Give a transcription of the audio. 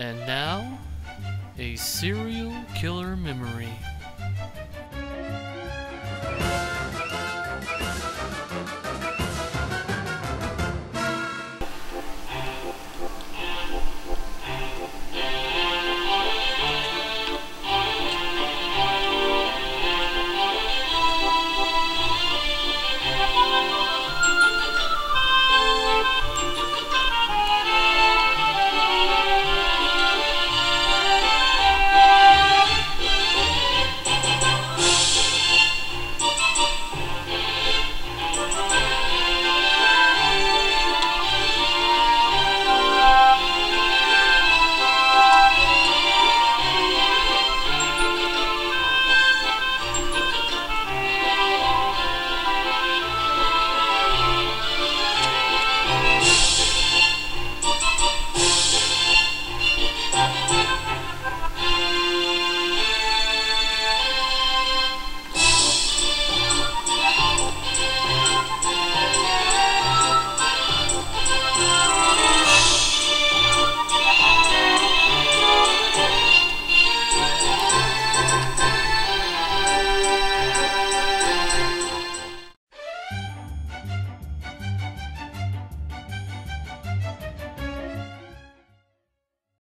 And now, a serial killer memory.